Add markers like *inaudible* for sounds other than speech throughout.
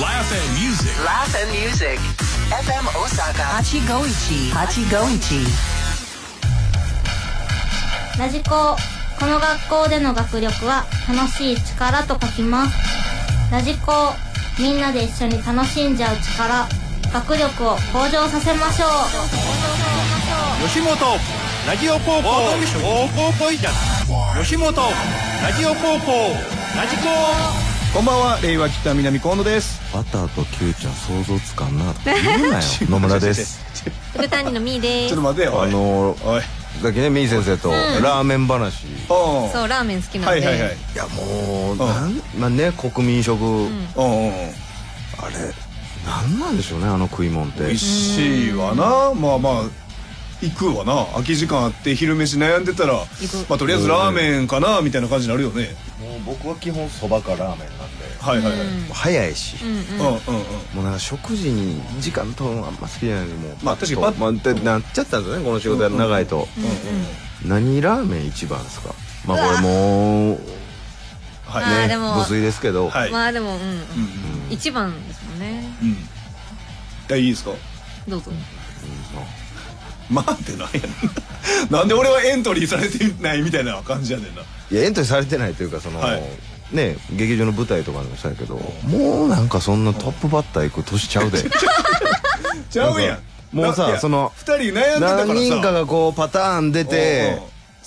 Laugh and music. Laugh and Music. FM Osaka. 851 851ラジコこの学校での学力は楽しい力と書きます。ラジコみんなで一緒に楽しんじゃう力学力を向上させましょう。吉本ラジオ高校高校ポイじゃ吉本ラジオ高校ラジコこんばんは。令和北南河野です。バターとキューちゃん想像つかんな。とか言うなよ。*laughs* 野村です。副担任のみーでちょっとす待てよあのおい。さっきねみー先生とラーメン話。そうラーメン好きなんで、はいはいはい。いやもうなんまあね国民食。あれなんなんでしょうねあの食い物って。美味しいわな。まあまあ行くわな。空き時間あって昼飯悩んでたらく。まあとりあえずラーメンかなみたいな感じになるよね。もう僕は基本そばかラーメンなんで。はいはいはい。早いし。うんうん。うんうんうん。もうなんか食事に時間とあんま好きじゃないのにもうまあ確かにパッてなっちゃったんですよねこの仕事や長いと。何ラーメン一番ですか？まあこれもうはい。ねあーでも無粋ですけど。はい。まあでもうん、うん。うん一番ですもんね。うん。いやいいですか？どうぞまあってなんやねんな。んで俺はエントリーされてないみたいな感じやねんな。いやエントリーされてないというかその、はい。ね劇場の舞台とかでもそうやけどもうなんかそんなトップバッター行く年ちゃうで。*laughs* ちゃうやん。もうさその二人悩んでたからさ。何人かがこうパターン出て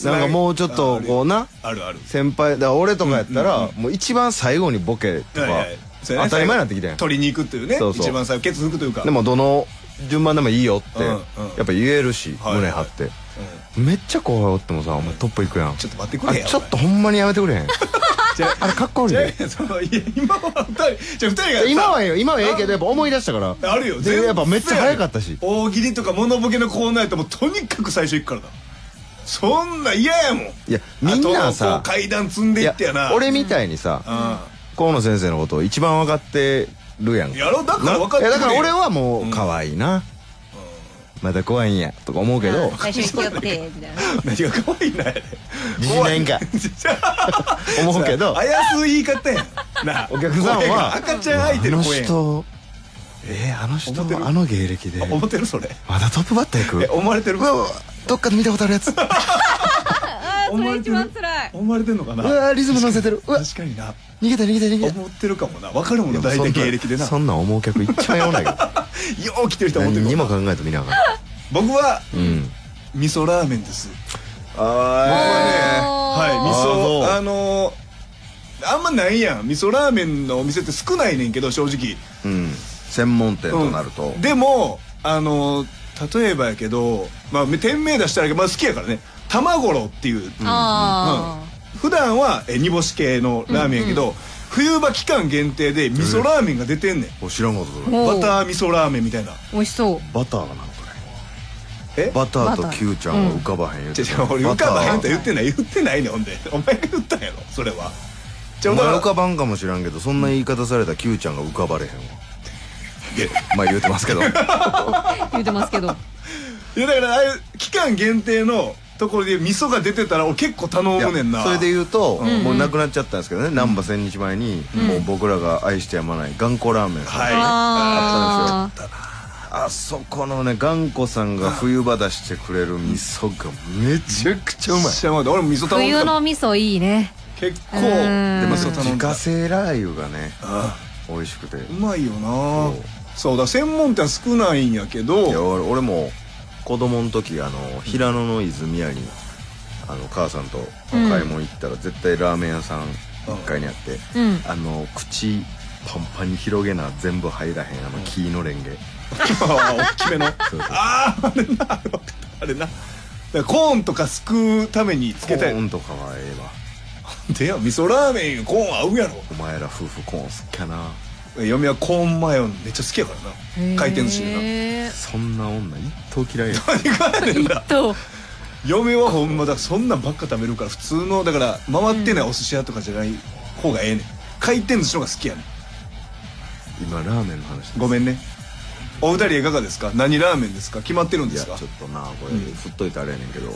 なんかもうちょっとこうなあるある。先輩だ俺とかやったらもう一番最後にボケとか当たり前になってきたやん。取りに行くっていうね。一番最後ケツ拭くというか。でもどの順番でもいいよってやっぱ言えるしはい胸張って。めっちゃ後輩おってもさお前トップ行くやん。ちょっと待ってくあれやちょっとほんまにやめてくれへん。*laughs* じゃあれかっこ悪いじゃでそのいや今は二人じゃあ二人がさ今はええよ。今はええけどやっぱ思い出したから。あるよ。やっぱめっちゃ早かったし。大喜利とかモノボケのコーナーやったらとにかく最初行くからなそんな嫌やもん。いやみんなさう階段積んでいってやな。俺みたいにさ河野先生のことを一番分かってるやんうんやろだから分かっていやくれよ。だから俺はもう可愛いな。まだ怖いんやとか思うけど。最初に気をつけみたいな。*laughs* 何が可愛いなやで自信ない。んか思うけど。あやす言い方やん。なあ。*laughs* お客さんは赤ちゃん相手あのの声人えーあの人あの芸歴で。思ってるそれ。まだトップバッター行えく思われてる？どっかで見たことあるやつ *laughs* それ一番辛い。思われてんのかな？わリズム乗せてる。うわ。確かにな。逃げた逃げた逃げた思ってるかもな。分かるもんな大体芸歴でな。そんなん思う客一番やないけどよ。*laughs* う来てる人思って何にもるかも考えてみなあかん。僕はうん。味噌ラーメンです。僕はね。あはい味噌。あのーあんまないやん。味噌ラーメンのお店って少ないねんけど正直。うん。専門店となると。でもあのー例えばやけどまあ店名出したらまあ好きやからね卵ろっていう。あ普段はえ煮干し系のラーメンやけど、冬場期間限定で味噌ラーメンが出てんねん、お知らんことそれ。おバター味噌ラーメンみたいな。美味しそう。バターがなのこえ？れバターとキューちゃんは浮かばへん言うて違う違う俺浮かばへんと言ってない。言ってないねんほんで。お前が言ったんやろそれは。じゃお前浮かばんかもしらんけどそんな言い方されたらキューちゃんが浮かばれへんわ。いや。まあ言うてますけど。*laughs* 言うてますけど。いやだからああいう期間限定のところで味噌が出てたら俺結構頼むねんな。それで言うと、ん。もうなくなっちゃったんですけどね。難波千日前に、もう僕らが愛してやまない頑固ラーメンさん、はい。ああそこのね頑固さんが冬場出してくれる味噌がめちゃくちゃうまい。めっちゃうまい。俺も味噌頼ん冬だの味噌いいね。結構うん。ででも味噌頼んだ。自家製ラー油がねあ美味しくて。うまいよな。そう。そうだ専門店は少ないんやけいや俺も子供の時あの平野の泉屋にあの母さんと買い物行ったら絶対ラーメン屋さん1階にあって、うん。あの口パンパンに広げな全部入らへんあの木のレンゲ、大きめの。あああれなあれな。コーンとかすくうためにつけたいコーンとかはええわ。でや味噌ラーメンコーン合うやろ。お前ら夫婦コーン好きやな嫁はコーンマヨめっちゃ好きやからな。回転寿司でな。そんな女一頭嫌いや。何がやねんな。と嫁はほんまだそんなんばっか食べるから普通のだから回ってないお寿司屋とかじゃない方がええねん。回転寿司の方が好きやねん。今ラーメンの話です。ごめんね。お二人いかがですか？何ラーメンですか？決まってるんですか？いやちょっとなこれ振っといてあれやねんけど、は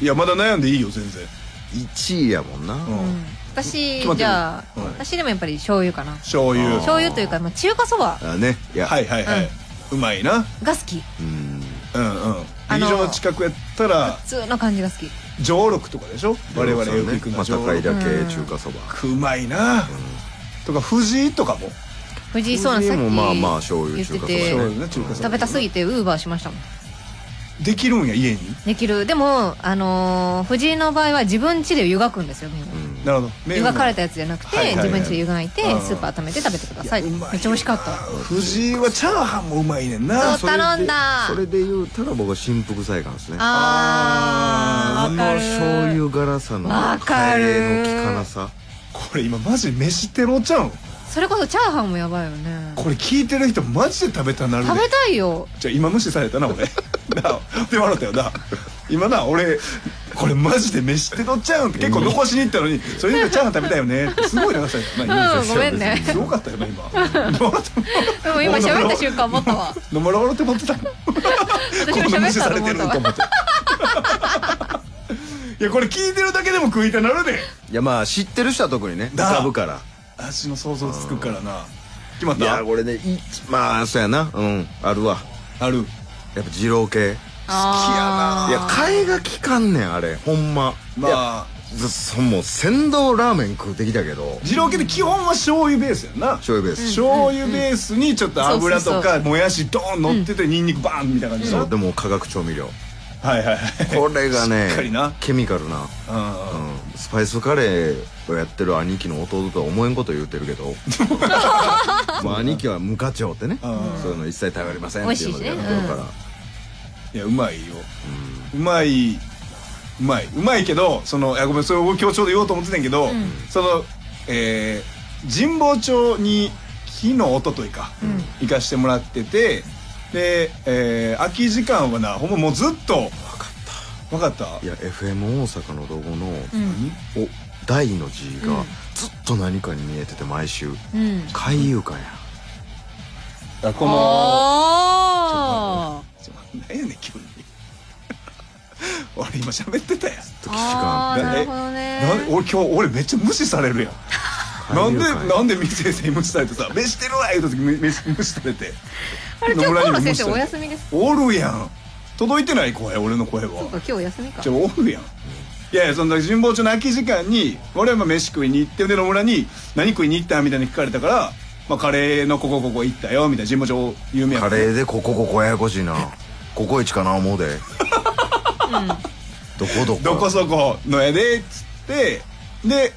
い。いやまだ悩んでいいよ全然。1位やもんな、うん私じゃあ、うん私でもやっぱり醤油かな。醤油。醤油というか、まあ、中華そば。あね。いや。はいはいはい、うまいな。が好き。うんうん。うんあの劇場の近くやったら普通の感じが好き。上六とかでしょ？我々よく行くのまあ高いだけ中華そば。うまいな、とか藤井とかも。藤井そうなんさっきまあまあ醤油中華そばてそうよね中華そば。食べたすぎてウーバーしましたもん。できるんや家に？できる。でもあのー藤井の場合は自分家で湯がくんですよみんな。うんなるほど。湯がかれたやつじゃなくて、はいはいはい。自分家で湯がいてうん。スーパー温めて食べてください。めっちゃ美味しかった。藤井はチャーハンもうまいねんな。そう頼んだ。それで言うたら僕は新福菜館ですね。あーわかる。あの醤油辛さのわかる。替えの効かなさ。これ今マジ飯テロちゃう？んそれこそチャーハンもやばいよね。これ聞いてる人マジで食べたなるで。食べたいよ。じゃあ今無視されたな俺。なあ。で笑ったよ。な今な俺これマジで飯テロちゃうんって結構残しに行ったのにそれでチャーハン食べたよねってすごい流されたな今うんごめんね。すごかったよな今。*laughs* でも今喋った瞬間思ったわ野村笑って思ってた無喋った視されてと思ったわると思って *laughs* いやこれ聞いてるだけでも食いたなるで。いやまあ知ってる人は特にね浮かぶから。味の想像つくからな。決まっいやたこれねいまあそうやな。うんあるわ。ある。やっぱ二郎系。あいや替えが効かんねんあれ。ほんま。まあ。ずそもう鮮道ラーメン食うてきたけど。二郎系で基本は醤油ベースやんな。醤油ベース、醤油ベースにちょっと油とかもやしドーン乗っててニンニクバーンみたいな感じそうでも化学調味料。はいはいはい。これがねしっかりな。ケミカルな、うん。うん、スパイスカレーをやってる兄貴の弟とは思えんこと言うてるけど。*laughs* もう兄貴は無課長ってね、うん。そういうの一切頼りませんっていうのでやってるから、いやうまいよ。うまいうまいうまいけどそのいやごめんそれを強調で言おうと思ってたんやけど、そのえー神保町に昨日一昨日か、行かしてもらっててで、えー空き時間はなほんまもうずっと分かった。分かった？いや FM 大阪のロゴのうん「お大」の字がずっと何かに見えてて毎週うん。海遊館や。あこの何やねん急に。*laughs* 俺今喋ってたやん。時あー間なるほどね。なん俺今日俺めっちゃ無視されるやん。*laughs* なんでなんで水先生に無視されてさ「飯してるわ」言うた時む飯無視されて。あれ今日野村にも河野先生お休みですおるやん。届いてない声俺の声は。そうか今日お休みか。じゃあおるやん。いやいやそんな神保町の空き時間に俺はまあ飯食いに行ってで野村に「何食いに行った?」みたいに聞かれたから「まあ、カレーのここここ行ったよ」みたいな神保町有名やからカレーでここここややこしいな。*laughs* ここ一かな思うで。どこどこ。どこそこのやでっつって。で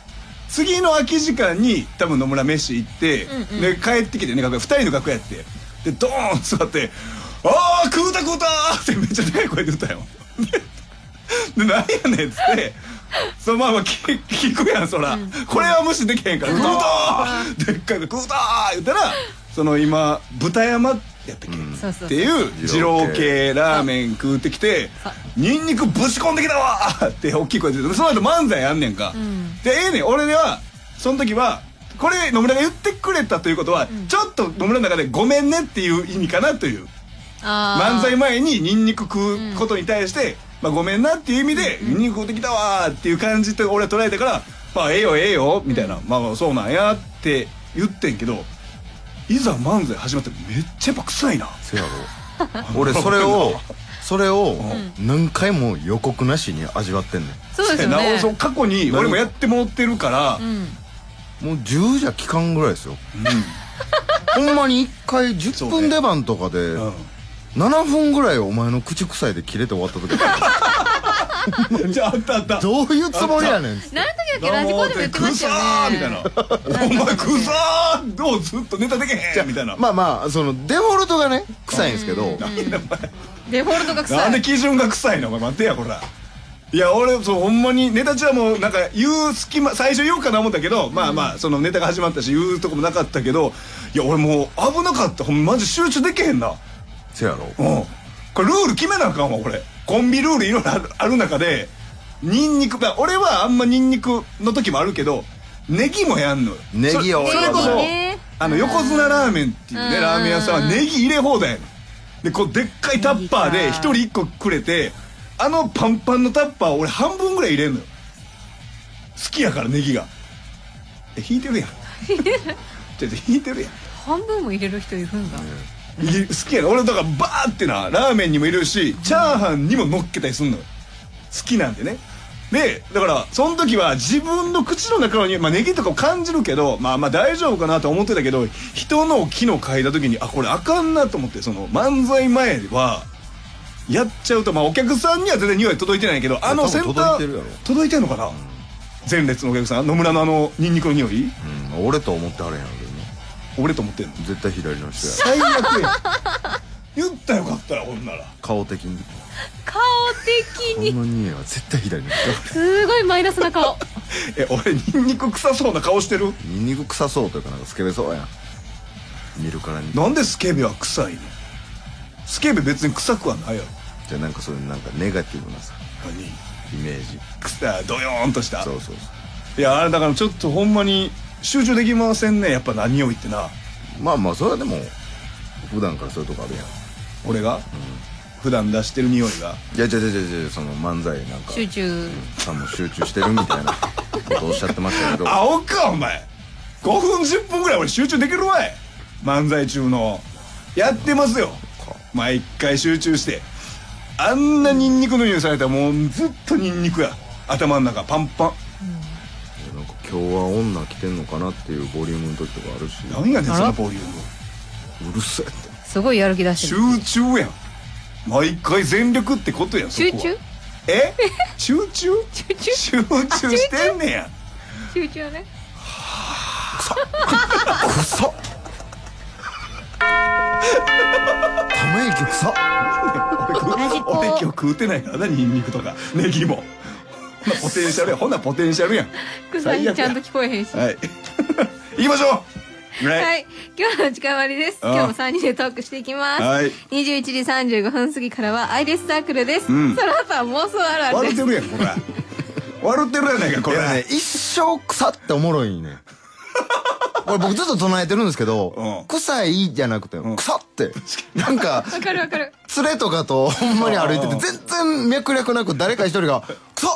次の空き時間に多分野村飯行って、で帰ってきてね楽屋2人の楽屋やって。でドーン座って「ああ食うた食うた!」ってめっちゃでかい声で言ったよ。で「でなんやねん」っつってそのまま聞聞くやんそら、これは無視できへんから「食うた!」でっかい声「食うた!」言ったらその今豚山やったっけ、っていう二郎系ラーメン食うてきて「ニンニクぶち込んできたわ!」って大きい声でその後漫才やんねんか、でええねん。俺ではその時はこれ野村が言ってくれたということは、ちょっと野村の中で「ごめんね」っていう意味かなという。あー。漫才前にニンニク食うことに対して「まあ、ごめんな」っていう意味で「ニンニク食ってきたわ」っていう感じで俺は捉えたから「まあええよええよ」みたいな「まあまあそうなんや」って言ってんけどいざ漫才始まってめっちゃやっぱ臭いな。せやろ。俺それを *laughs* それを何回も予告なしに味わってんねそうですね。そう過去に俺もやってもってるから、うん。んもう10じゃ期間ぐらいですよ。*laughs* ほんまに1回10分出番とかでうん7分ぐらいお前の口臭いで切れて終わった時。*laughs* じゃああったあった。どういうつもりやねん。何の時だっけラジコでも言ってましたよね。みたいな「お前くさーどうずっとネタできへん」みたいな。まあまあそのデフォルトがね臭いんですけど。デフォルトが臭い。なんで基準が臭いのお前待てやこら。いや俺そうほんまにネタ中はもうなんか言う隙間最初言おうかな思ったけど、まあまあそのネタが始まったし言うとこもなかったけどいや俺もう危なかった。ほんまマジ集中できへんなせやろ。うん。これルール決めなあかんわ俺コンビルールいろいろあるある中でニンニクまあ俺はあんまニンニクの時もあるけどネギもやんのよ。ネギをそそれこそ、あの横綱ラーメンっていうねうん。ラーメン屋さんはネギ入れ放題やねん。でこうでっかいタッパーで一人一個くれてあのパンパンのタッパーを俺半分ぐらい入れんのよ。好きやからネギが。え引いてるやん。*laughs* ちょっと引いてるやん。半分も入れる人いるんだ好きやね俺だからバーってなラーメンにも入れるしチャーハンにも乗っけたりすんのよ。好きなんでね。でだからその時は自分の口の中に、まあ、ネギとかを感じるけどまあまあ大丈夫かなと思ってたけど人の機能嗅いだ時にあこれあかんなと思ってその漫才前はやっちゃうとまあお客さんには全然匂い届いてないけどあのセンター届いてんのかな、前列のお客さん野村のあのニンニクの匂い？うん俺と思ってはるんやろうけどね俺と思ってんの？絶対左の人や。最悪や言ったらよかったらほんなら。顔的に。顔的こにの匂いは絶対左の人。すごいマイナスな顔。*laughs* え俺ニンニク臭そうな顔してる？ニンニク臭そうというかなんかスケベそうやん。見るからに。なんでスケベは臭いの？スケベ別に臭くはないやろ。じゃあなんかそういうなんかネガティブなさ。何？イメージ。臭いドヨーンとした。そうそうそいやあれだからちょっとほんまに集中できませんねやっぱ何匂いってな。うまあまあそれはでも普段からそういうとこあるやん。俺が、普段出してる匂いが。いや違う違う違う違うその漫才なんか集中。さんも集中してるみたいなことおっしゃってましたけど。*laughs* 青かお前。5分10分ぐらい俺集中できるわい。漫才中の。やってますよ。毎回集中して。あんなニンニクの匂いされたらもうずっとニンニクや。頭の中パンパン今日は女来てんのかなっていうボリュームの時とかあるし。何やねんそのボリューム。うるせえって。すごいやる気出してる。集中やん。毎回全力ってことや集中？え？集中？*laughs* 集中？集中してんねや。集中ね。くそため息くさラジコ俺今日食うてないからなニンニクとか。ネギもポテンシャルや。ほなポテンシャルやん。臭最悪や。いちゃんと聞こえへんし。はい。*laughs* 言いましょう。はい、はい。今日の近まりです。あ今日も3人でトークしていきます。はい。21時35分過ぎからはアイレスサークルです。うん。その後は妄想あるあるです。笑ってるやんこれ笑ってるやないかこれね一生臭っておもろいねこれ僕ずっと唱えてるんですけど、うん。臭いじゃなくて、ん。臭って。なんかわかるわかる。連れとかとほんまに歩いててうん全然脈絡なく誰か一人が「臭っ。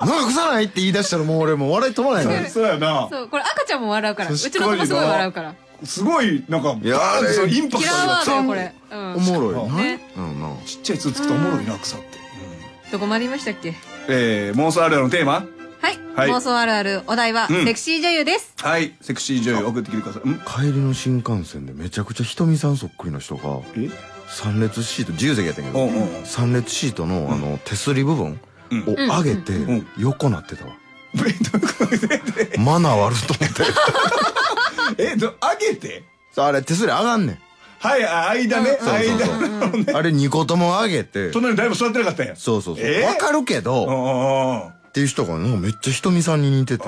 *laughs* なんか臭ない?」って言い出したらもう俺もう笑い止まないのそうやな。そう、これ赤ちゃんも笑うから。うちの子もすごい笑うから。すごいなんかいやバーンってそのインパクキトーワードよ、これ。うん。おもろいうんな、ね。うんなちっちゃいつつくとおもろいな草って、どこまで言いましたっけ？えー、妄想あるあるのテーマ？はい。はい。妄想あるある。お題は、うん。セクシー女優です。はい。セクシー女優送ってきてください。ん。帰りの新幹線でめちゃくちゃひとみさんそっくりの人がえ？三列シート自由席やったんやけどおうおうおう三列シートのあの手すり部分うん。を上げてん。横なってたわ。マナー悪いと思って。えど上げて？あれ手すり上がんねん。はいあ間ね、そうそう間そうあれ2個とも上げて。隣に誰も座ってなかったんや。そうそうそう。え？ーわかるけどっていう人がなんかめっちゃひとみさんに似てて。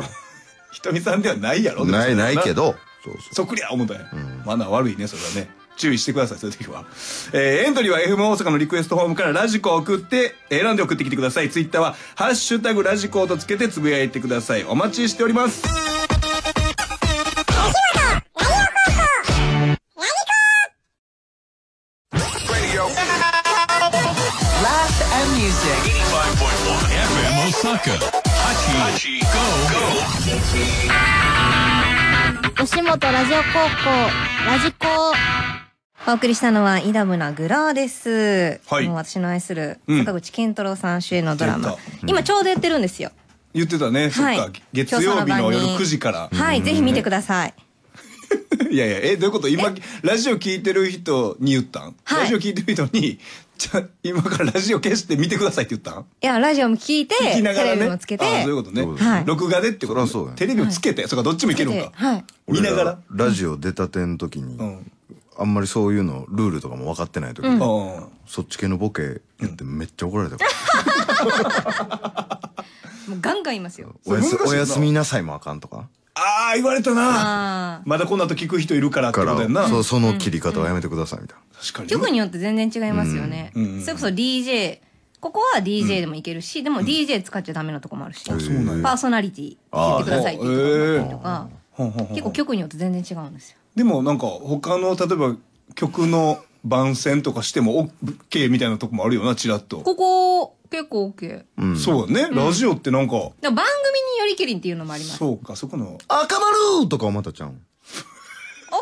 ひとみさんではないやろ？ないな。いけそど。そうそう。そっくりや思ったんや、マナー悪いねそれはね。注意してくださいそういう時は、えーエントリーは FM 大阪のリクエストホームからラジコを送ってえー選んで送ってきてください。ツイッターは「ハッシュタグラジコ」とつけてつぶやいてください。お待ちしております。ラフ and Music. FM Osaka. Hachi. Go. 吉本ラジオ高校ラジコお送りしたのは、イダムなグラーです。はい。もう私の愛する、うん。坂口健太郎さん主演のドラマ。出た。今ちょうどやってるんですよ。言ってたね、はいそっか。月曜日の夜9時から。はい、ぜひ見てください。*laughs* いやいやえどういうこと？今ラジオ聞いてる人に言ったん、はい。ラジオ聞いてる人にじゃあ今からラジオ消して見てくださいって言ったん？いや、ラジオも聞いて、聞きながテらね？レビもつけて、あそういうことね、はい。録画でってこと？そうやテレビをつけて、そっかどっちもいけるんか、はい。見ながら？俺ラジオ出たての時に、うん。あんまりそういうのルールとかも分かってない時に、うん。そっち系のボケやってめっちゃ怒られたから、*laughs* もうガンガン言いますよ。おやすみなさいもあかんとかああ言われたな。あまだこの後聞く人いるからってかことやんな。らそうその切り方はやめてくださいみたいな、確かに。局によって全然違いますよね。うん。うんそれこそ DJ、ここは DJ でもいけるし、でも DJ 使っちゃダメなとこもあるし、パーソナリティ言ってくださいっていうとか、結構局によって全然違うんですよ。でもなんか他の例えば曲の番宣とかしても OK みたいなとこもあるよなチラッと。ここ結構 OK うん。そうだね、ラジオってなんか。でも番組によりけりんっていうのもあります。そうかそこの。赤丸とかまたちゃん赤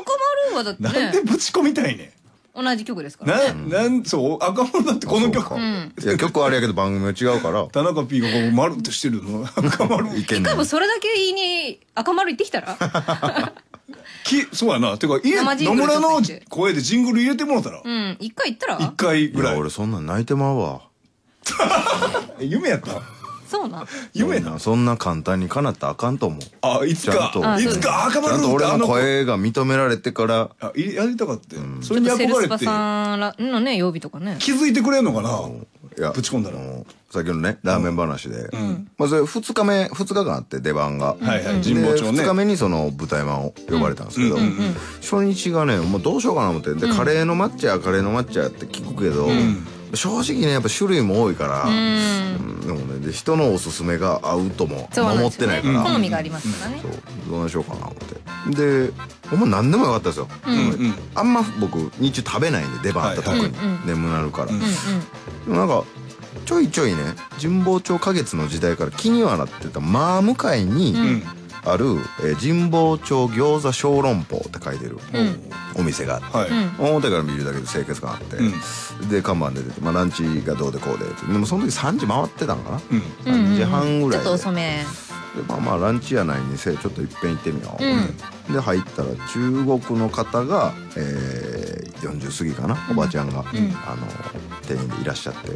丸はだってなんねでぶち込みたいね同じ曲ですから。ねな、なんそう赤丸だってこの曲。そうか。いや曲はあれやけど番組は違うから。田中 P がこう丸ってしてるの。赤丸。*laughs* いけんねん一回もそれだけ言いに赤丸行ってきたら？*laughs* きそうやな。てか入れ生ジングル野村の声でジングル入れてもらったら。うん一回行ったら？一回ぐらい。いや俺そんなん泣いてまうわ。*laughs* え夢やった？そうなん？夢なそんなそんな簡単に叶ったらあかんと思う。あいつちゃんと。かいつか？赤ちゃ丸んと俺の声が認められてから。あいやりたかったよ。それにちょっとセルスパ憧れてさんらのね曜日とかね。気づいてくれんのかな？いやぶち込んだの？先ほどねラーメン話で、まあそれ2日目2日間あって出番が、はいはい神保町ね。2日目にその舞台版を呼ばれたんですけど、初日がねもうどうしようかな思って。で、カレーの抹茶カレーの抹茶って聞くけど、正直ねやっぱ種類も多いから、うん。でもねで人のおすすめが合うとも思っそうなんですよてないから、ね好みがありますからね。そう。どうしようかな思って。でほんま何でもよかったですよ、うんあんま僕日中食べないんで出番あったら特に、眠なるから、でもなんかちょいちょいね神保町花月の時代から気にはなってた真向かいにある、えー神保町餃子小籠包って書いてるお店があって、はい。表から見るだけで清潔感あって、で看板で出て、まあ、ランチがどうでこうでって。でもその時3時回ってたんかな、3時半ぐちょっらいでと遅め。でまあまあランチやないにせちょっといっぺん行ってみよう、で入ったら中国の方が、えー、40過ぎかな、おばちゃんが、あの店員でいらっしゃって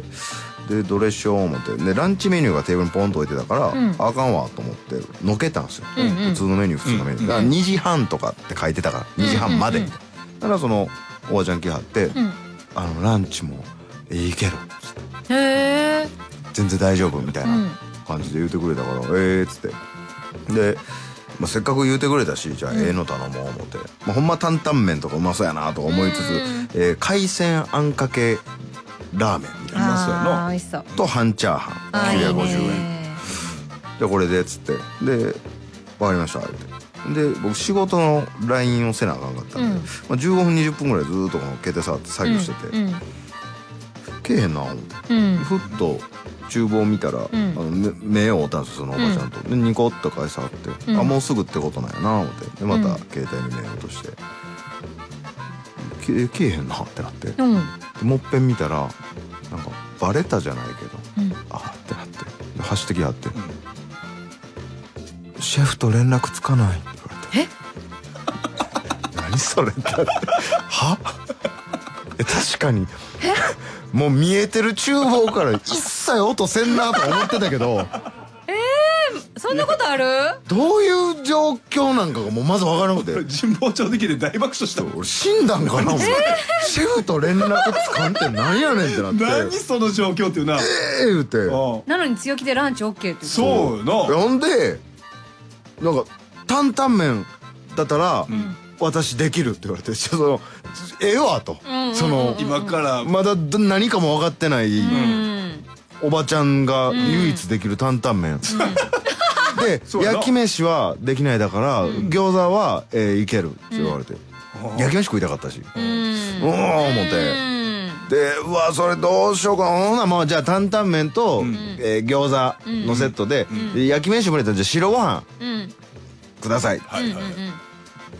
でどれしよう思ってでランチメニューがテーブルにポンと置いてたから、あかんわと思ってのけたんですよ、普通のメニュー普通のメニュー、だから2時半とかって書いてたから2時半までみたいな、だからそのおばちゃん来はって、あのランチもいけるへえ。全然大丈夫みたいな感じで言うてくれたから、ええっつって。で、まあ、せっかく言うてくれたしじゃあええの頼もう思って、まあ、ほんま担々麺とかうまそうやなとか思いつつ、えー海鮮あんかけラーメンみあなー美味しそう。と半チャーハンあーいい950円ねじゃあこれでっつって。で「分かりました」ってで僕仕事の LINE をせなあかんかったんで、うん。まあ、15分20分ぐらいずーっとこの携帯触って作業してて、うんけえへんな思って。うん。ふっと厨房見たら、ん。あの目目を追ったんですよそのおばちゃんと、でニコッと返さはって、うん。あもうすぐってことなんやな思って。でまた携帯に目を落として「けけえへんな」ってなって、もっぺん見たらなんかバレたじゃないけど、うん。あーってなってで走ってきはって、シェフと連絡つかない」って言われて「*laughs* 何それ」ってなって「は？*laughs* え確かにもう見えてる厨房から一切音せんなと思ってたけどそんなことある？どういう状況なんかがもうまず分からなくて。神保町的で大爆笑した俺死んだんかな思ってシェフと連絡つかんってなんやねんってなって。何その状況っていうな。ええ言うて。あなのに強気でランチ OK って言ってそうよなほんでなんか担々麺だったら、私できるって言われてちょっとええわと、その今から。まだど何かも分かってない、うんおばちゃんが唯一できる担々麺、で *laughs* 焼き飯はできないだから、餃子は、えーいけるって言われて、焼き飯食いたかったし、ううん思って。うん。でうわそれどうしようかな。ほなもうじゃあ担々麺と、えー餃子のセットで,、で焼き飯無理だったらじゃあ白ご飯。うん。ください、はいはい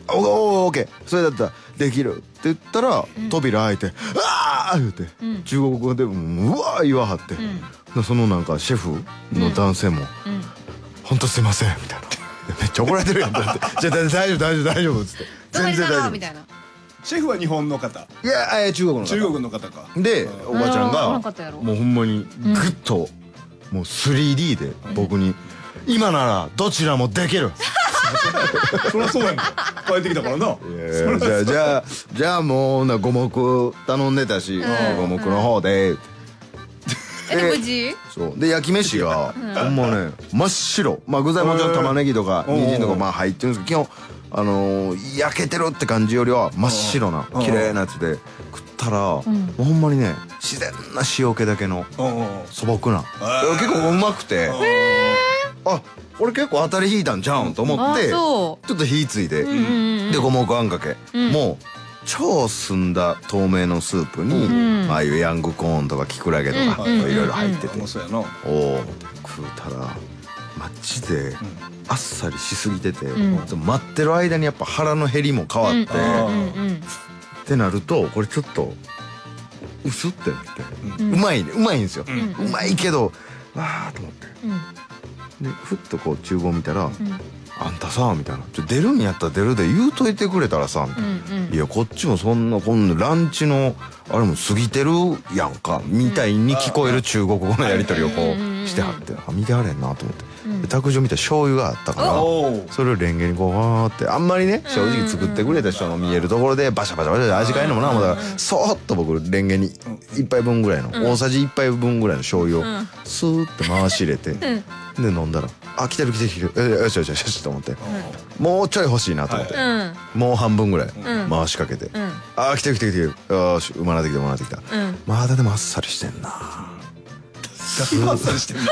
おおオーケー。それだったらできるって言ったら、扉開いて「ああ!」言うて、中国語でもううわー言わはって、でそのなんかシェフの男性も「ほんとすいません」みたいな「めっちゃ怒られてるやん」ってなって「*laughs* じゃあ大丈夫大丈夫大丈夫」っつって全然大丈夫みたいな。シェフは日本の方いやえー中国の方中国の方かでおばちゃんがもうほんまにグッともう 3D で僕に「今ならどちらもできる! *laughs*」そりゃそうやんか。帰ってきたからな。じゃあじゃあじゃあもうな五目頼んでたし五目の方でえで無事？そう。で焼き飯がほんまね真っ白。まあ具材もちろん玉ねぎとか人参とかまあ入ってるんですけど基本あのー焼けてるって感じよりは真っ白な綺麗なやつで食ったらもうほんまにね自然な塩気だけのうん。うん。素朴な。結構うまくてあ俺結構当たり引いたんちゃうんと思あってちょそっと火ついてううんうんで五目あんかけ。もう超澄んだ透明のスープに、うん。ああいうヤングコーンとかキクラゲとか、うん。いろいろ入ってて、もうそうやなおお食うたらマジであっさりしすぎてて、待ってる間にやっぱ腹の減りも変わって、うん。うん。ってなるとこれちょっと薄ってなって、ううん。まいねうまいん。ですよ、ううん。まいけどわあと思ってうん。でふっとこう厨房見たら「んあんたさ」みたいな「ちょ出るんやったら出るで言うといてくれたらさ」みたいな。うんいやこっちもそんなこんなランチのあれも過ぎてるやんかみたいに聞こえる中国語のやり取りをこうしてはって。あ見てはれんなと思って。で卓上見たら醤油があったからそれをレンゲにこうわーってあんまりね正直作ってくれた人の見えるところでバシャバシャバシャ味変えるのもな思ったからそーっと僕レンゲに1杯分ぐらいの大さじ1杯分ぐらいの醤油をスーッと回し入れてで飲んだらあ来てる来てる来てる。えよしよしよしよしと思って。もうちょい欲しいなと思って。うん。もう半分ぐらいん。回しかけて。うん。あー来てる来てる来てる。よーしうまなってきたうまなってきた。うん。まだでもあっさりしてんな大マッサー *laughs* ジしてるす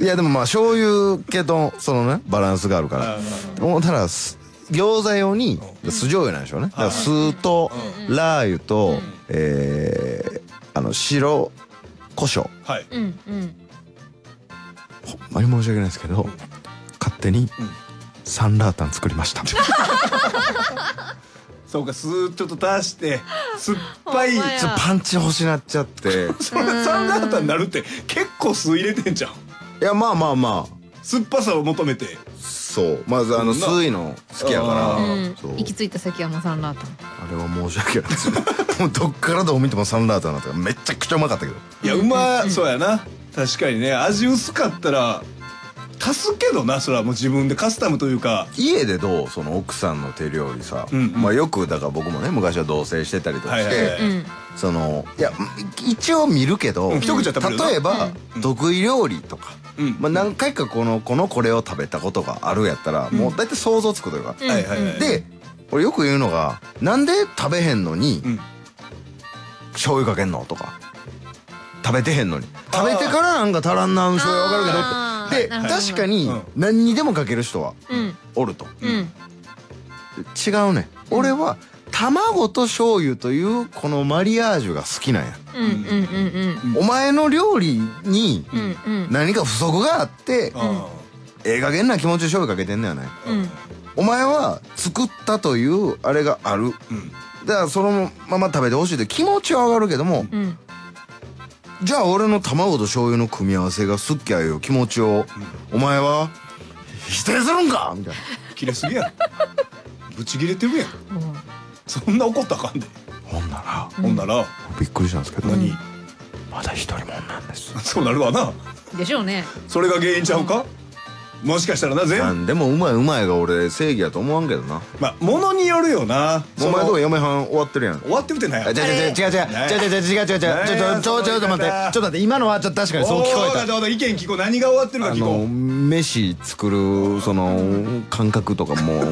いやでもまあ醤油系とそのねバランスがあるから。思ったらす餃子用に酢醤油なんでしょうね。だから酢とラー油とえーあの白胡椒。はい。うんうん。ほんまに申し訳ないですけど勝手にサンラータン作りました。*laughs* そうか酢ちょっと足して酸っぱい。ちょっとパンチ欲しなっちゃって。それサンラータンになるって結構酢入れてんじゃん。いやまあまあまあ。酸っぱさを求めて。そう。まずあのそんな酸いの好きやかうん。そう。行き着いた先はもうサンラータン。あれは申し訳ないです。もうどっからどう見てもサンラータンだったからめちゃくちゃうまかったけど。いやうまそうやな。確かにね。味薄かったら足すけどなそれはもう自分でカスタムというか。家でどうその奥さんの手料理さ、うんまあよくだから僕もね昔は同棲してたりとかして、はいはいはい。うん。そのいや一応見るけど、うん。一口は食べる例えば、得意料理とか、うん。まあ、何回かこのこのこれを食べたことがあるやったら、もう大体想像つくというか、うんはいはい。はいで俺よく言うのがなんで食べへんのに、うん。醤油かけんのとか。食べてへんのに。食べてからなんか足らんな醤油わかるけどってで確かにうん。何にでもかける人はうん。おると。うん。違うね。俺は卵と醤油というこのマリアージュが好きなんや。お前の料理に何か不足があってあええ加減な気持ちで醤油かけてんのやない。うん。お前は作ったというあれがある。うん。だからそのまま食べてほしいって気持ちは上がるけどもうんじゃあ俺の卵と醤油の組み合わせが好きやいう気持ちを。お前は？否定するんか？みたいな切れすぎやろ。ブチ切れてるやん。そんな怒ったらあかんで。ほんなら。ほんなら。びっくりしたんですけど。何？まだ一人もんなんです。*laughs* そうなるわな。でしょうね。それが原因ちゃうか？もしかしたらな全部。なんでもうまいうまいが俺正義やと思わんけどな。まあものによるよな。お前とそのか嫁はん終わってるやん。終わってるってないや？あ違う違う違う違う。違う違う違う違う違う。違うちょちょちょっと待ってちょっと待って今のはちょっと確かにそう聞こえた意見聞こう何が終わってるかあ聞この飯作るその感覚とかも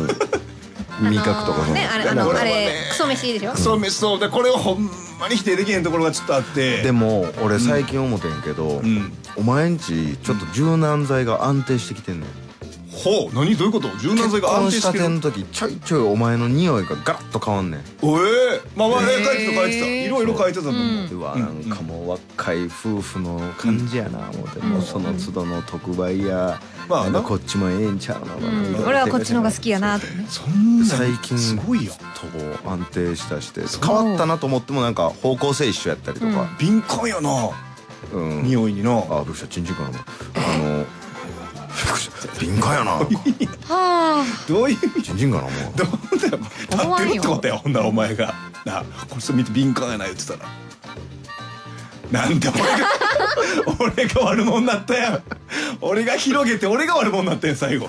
味覚とかねあれあのあれクソ飯でしょうそうめそうでこれをほんまに否定できへんところがちょっとあってでも俺最近思ってんけど、うんお前んちちょっと柔軟剤が安定してきてんねん。ほう何？どういうこと？柔軟剤が安定結婚してるての時ちょいちょいお前の匂いがガラッと変わんねん。おえまあまあね書いてた書いてた。いろいろ書いてたと思う、う。んうわなんかもう若い夫婦の感じやな思って、もうその都度の特売や、まあこっちもええんちゃうの、うん。俺はこっちの方が好きやなそんな最近すごいよとこ安定したして変わったなと思ってもなんか方向性一緒やったりとか、敏感やなうん。匂いにな。あびっくりしたチンチンかなあの敏感やな。*laughs* はあ。どういう意味？チンチンかなもう。どうだよ。立ってるってことやほんならお前が。なあこの人見て敏感やな言ってたら。なんで俺が *laughs* 俺が悪者になったやん。俺が広げて俺が悪者になったやん最後。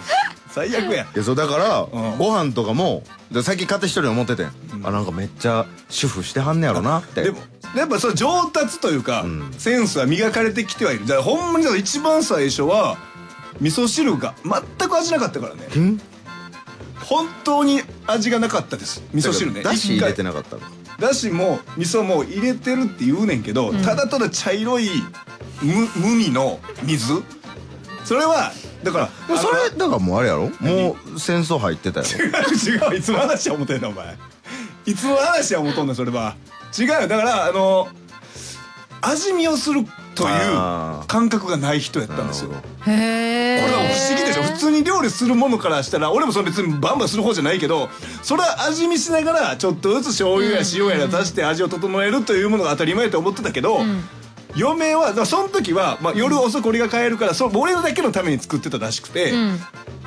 最悪やん。いやそうだから、うん。ご飯とかもでさっき買って一人で思っててん、あなんかめっちゃ主婦してはんねやろなってでもやっぱその上達というか、ん。センスは磨かれてきてはいる。だからほんまに一番最初は味噌汁が全く味なかったからね。ん？本当に味がなかったです。味噌汁ね。だし入れてななかったのだしも味噌も入れてるって言うねんけど、ただただ茶色い無無味の水。それはだからそれだからもうあれやろ？もう戦争入ってたやろ？*laughs* 違う違ういつの話や思ってんのお前いつの話や思っとんねんそれは。違うよ。だからあの味見をするという感覚がない人やったんですよ。これは不思議でしょ。普通に料理するものからしたら俺もそれ別にバンバンする方じゃないけどそれは味見しながらちょっとずつ醤油や塩やら足して味を整えるというものが当たり前と思ってたけど、嫁はだからその時は、まあ、夜遅く俺が帰るからそ俺だけのために作ってたらしくて、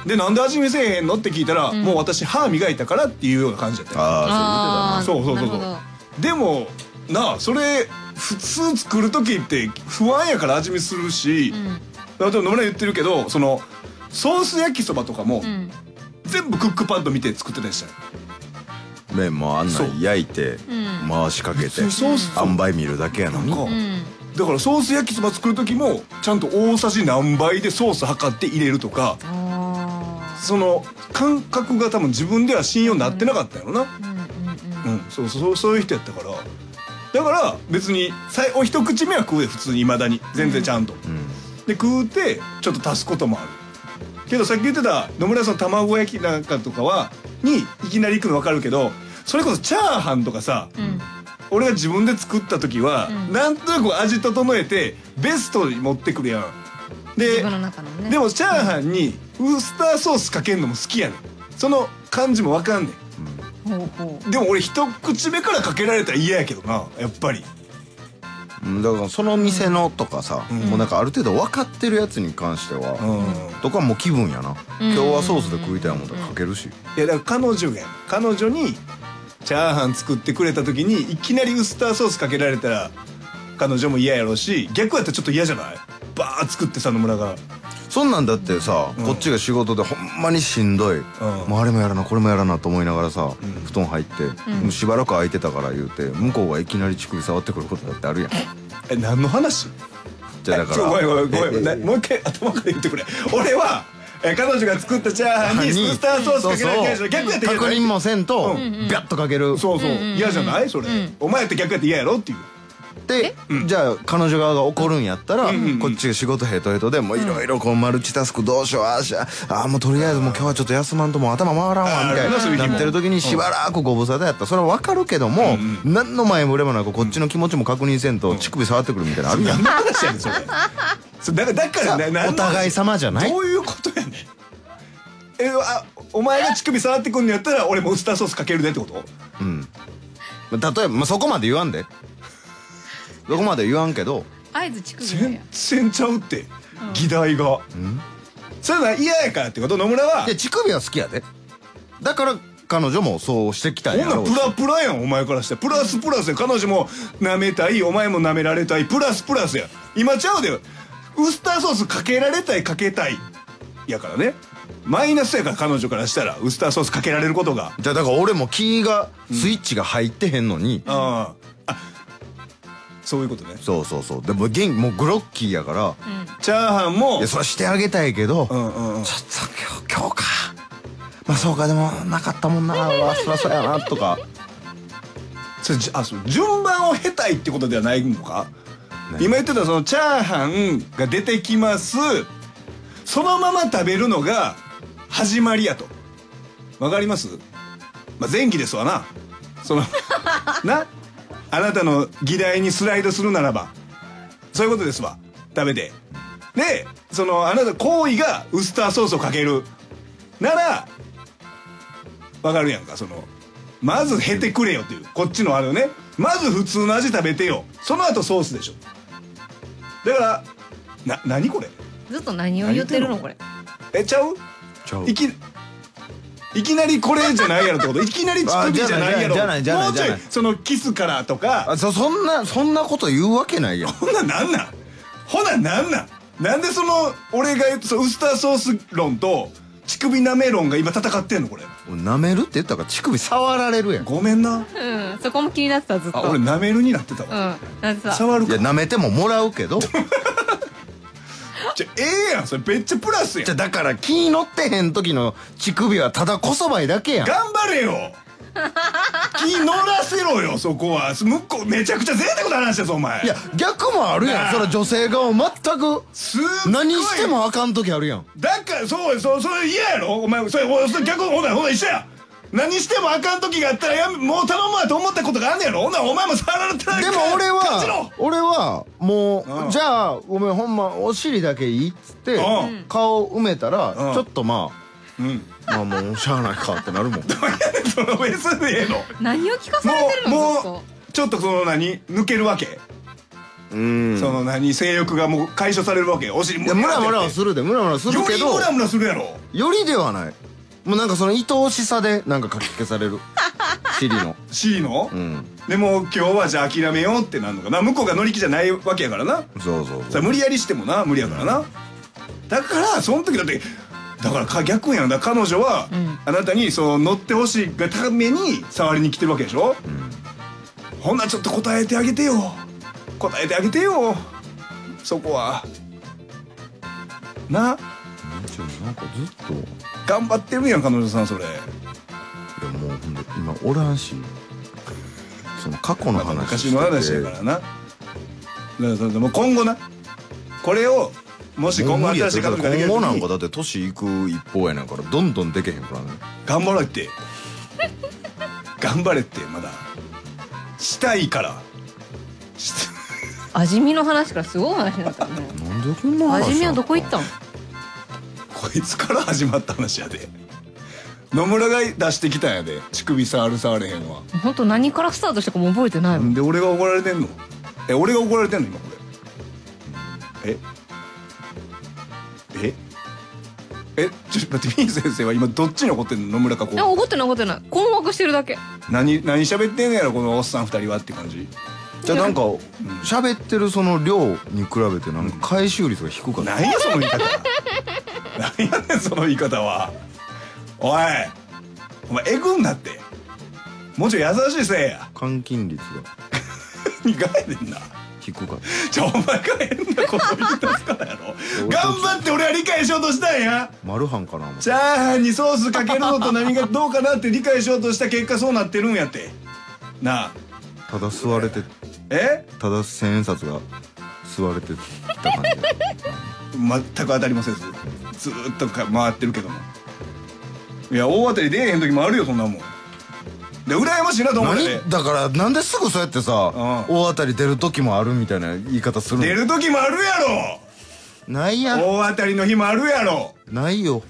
でなんで味見せえへんの？って聞いたら、もう私歯磨いたからっていうような感じだったよ。ああーそうそうそうそう。なるほど。でもなあそれ普通作る時って不安やから味見するし、あと野村言ってるけどそのソース焼きそばとかも、ん。全部クックパッド見て作ってたりしたよ。ほど麺もあんなそう。ん焼いて回しかけてそうそうそう塩梅見るだけやのに。なんか、うん。だからソース焼きそば作る時もちゃんと大さじ何倍でソース測って入れるとかあその感覚が多分自分では信用になってなかったんやろな、ーうんそうそうそういう人やったから。だから別にさいお一口目は食うで普通にいまだに。全然ちゃんと、うんで食うてちょっと足すこともある。けどさっき言ってた野村さん卵焼きなんかとかはにいきなり行くの分かるけどそれこそチャーハンとかさ、ん。俺が自分で作った時は、うん。なんとなく味整えてベストに持ってくるやん。で自分の中のね。でもチャーハンにウスターソースかけるのも好きやねん。その感じも分かんねん。でも俺一口目からかけられたら嫌やけどなやっぱり。うんだからその店のとかさ、ん。もうなんかある程度分かってるやつに関しては、うん。とかもう気分やな、今日はソースで食いたい思ったらかけるし、いやだから彼女やん。彼女にチャーハン作ってくれた時にいきなりウスターソースかけられたら彼女も嫌やろうし逆やったらちょっと嫌じゃない？バーッ作ってさ野村がそんなんだってさ、こっちが仕事でほんまにしんどい、もうあれもやらなこれもやらなと思いながらさ、布団入って、もうしばらく空いてたから言うて向こうがいきなり乳首触ってくることだってあるやん。え何の話？じゃあだかちょごめんごめんごめんもう一回頭から言ってくれ。俺はえ彼女が作ったチャーハンにウスターソースかけられたら嫌じゃない逆やったら嫌じゃない確認もせんと、うんビャッとかける。そうそう。嫌じゃない？それ。お前やって逆やって嫌やろ？っていうで、じゃあ彼女側が怒るんやったら、んうんこっちが仕事ヘトヘトでもういろいろこうマルチタスクどうしようああしようああもうとりあえずもう今日はちょっと休まんともう頭回らんわみたいな。なってる時にしばらくご無沙汰やった。らそれは分かるけども、何の前触れもなくこっちの気持ちも確認せんと乳首触ってくるみたいな。のあるやん。何の話やねん *laughs* それそだからだからねお互い様じゃない？どういうことやねん。えあお前が乳首触ってくんのやったら俺もウスターソースかけるでってこと？うん。例えば、まあ、そこまで言わんでそこまで言わんけど合図乳首全や。然ちゃうって議題が。それな嫌やからってこと？野村は？いや乳首は好きやで。だから彼女もそうしてきたんやろうし。ほんならプラプラやんお前からして。プラスプラスや。彼女も舐めたいお前も舐められたい。プラスプラスや。今ちゃうで。ウスターソースかけられたいかけたい。やからね。マイナスやから彼女からしたら。ウスターソースかけられることが。じゃあだから俺もキーがスイッチが入ってへんのに、あああそういうことね。そうそうそう。でも元気もうグロッキーやから、チャーハンもいやそれしてあげたいけど、うんうんうん。ちょっと今日今日か。まあそうかでもなかったもんな。わそらそうやなとか。それじあそう順番を経たいってことではないのか？今言ってたそのチャーハンが出てきます。そのまま食べるのが始まりやと。わかります、まあ、前期ですわな。その *laughs* な？あなたの議題にスライドするならばそういうことですわ。食べて。でそのあなた行為がウスターソースをかける。ならわかるやんかそのまず経てくれよっていう。こっちのあれをね。まず普通の味食べてよ。その後ソースでしょ。だからな何これ？ずっと何を言ってるのこれ。えちゃう？ちゃう。いきいきなりこれじゃないやろってこと。いきなり乳首じゃないやろ。あじゃないじゃないもうちょいそのキスからとか。あそそんなそんなこと言うわけないやん。ほななんなん？ほななんなん？なんでその俺が言ってそのウスターソース論と乳首なめ論が今戦ってんのこれ？舐めるって言ったから乳首触られるやん。ごめんな。うんそこも気になってたずっと。あ俺なめるになってたうわ、んなんてさ触るか。いや舐めてももらうけど *laughs* じじゃええやん。それめっちゃプラスやん。ゃだから気乗ってへん時の乳首はただこそばいだけやん。頑張れよ。*laughs* 気乗らせろよそこは。向こうめちゃくちゃ贅沢な話だぞお前。いや逆もあるやん。それ女性側全く何してもあかん時あるやん。だからそうそうそれ嫌やろ。お前それおそれ逆ほなほな一緒や何してもあかん時があったらやめもう頼むわと思ったことがあんねやろ？ほんならお前も触られてないでも俺は俺はもうん。うじゃあごめんほんまお尻だけいいっつってうん。顔埋めたらうん。ちょっとまうん。あまあもうしゃあないかってなるもん。*laughs* その別でええの？何を聞かされてるもうのもうちょっとその何？抜けるわけ、うん。その何？性欲がもう解消されるわけ？お尻いやムラムラするでムラムラするよけど。りムラムラするやろ？よりではないもうなんかその愛おしさでなんかかき消される。*laughs* 尻の。C の、うん。でも今日はじゃあ諦めようってなるのかな。向こうが乗り気じゃないわけやからな。そうそうそれ無理やりしてもな無理やからな。だからその時だってだからか逆やんだ彼女は、あなたにそう乗ってほしいがために触りに来てるわけでしょ、ほんならちょっと答えてあげてよ。答えてあげてよ。そこは。な？ちょなんかずっと。い頑張ってるやん彼女さんそれ。やもうほんで今おらんし。その過去の話昔の話やからな。だからそれでも今後な。これをもし今後新しい彼女ができる今後なんかだって年いく一方やねんからどんどんでけへんからね頑張ろうって。頑張れってまだ。したいから。し味見の話からすごい話になったね。なんでこんな話味見はどこ行ったん？こいつから始まった話やで。野村が出してきたんやで。乳首触る触れへんは本当何からスタートしたかも覚えてないもん。で俺が怒られてんの？え俺が怒られてんの？今これ。え？え？え？ちょっと待ってミー先生は今どっちに怒ってんの？野村かこいや怒ってない怒ってない。困惑してるだけ。何何喋ってんのやろ？このおっさん二人はって感じ。じゃあなんか喋ってるその量に比べてなんか回収率が低かった。何やその言い方何やねんその言い方は。おいお前えぐんなって。もうちょい優しいせえや。換金率が。何がやねんな。低かった。じゃあお前が変なこと言い出すからやろ。頑張って俺は理解しようとしたんや。マルハンかなチャーハンにソースかけるのと何がどうかなって理解しようとした結果そうなってるんやって。なあ。ただ座れてえ？ただ千円札が座れてた感じ *laughs* 全く当たりませんずっとか回ってるけども。いや大当たり出えへん時もあるよそんなもん。で羨ましいなと思って何？だからなんですぐそうやってさん。大当たり出る時もあるみたいな言い方するの？出る時もあるやないや。ろ大当たりの日もあるやろ。ないよ。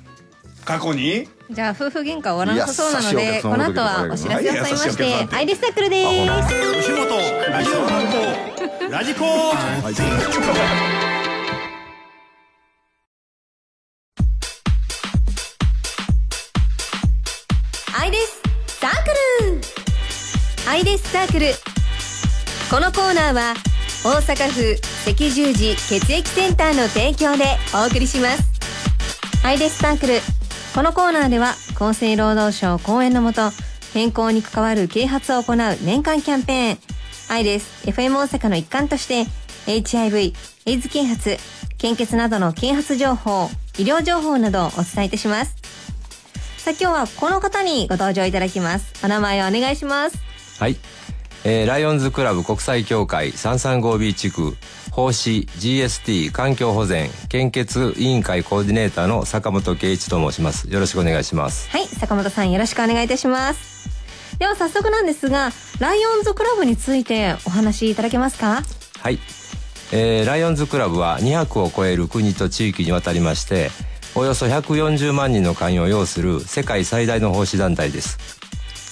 過去に？じゃあ夫婦喧嘩終わらなさそうなのでこの後はお知らせを挟みましてて。アイリスタックルです。吉本ラジオラジコアイデスサークル。このコーナーは大阪府赤十字血液センターの提供でお送りします。アイデスサークル。このコーナーでは厚生労働省講演のもと健康に関わる啓発を行う年間キャンペーン。アイデス FM 大阪の一環として HIV、エイズ啓発、献血などの啓発情報、医療情報などをお伝えいたします。さあ今日はこの方にご登場いただきます。お名前をお願いします。はい。えーライオンズクラブ国際協会 335B 地区奉仕 GST 環境保全献血委員会コーディネーターの坂本圭一と申します。よろしくお願いします。はい、坂本さんよろしくお願いいたします。では早速なんですが、ライオンズクラブについてお話しいただけますか？はい。えーライオンズクラブは200を超える国と地域にわたりまして、およそ140万人の会員を要する世界最大の奉仕団体です。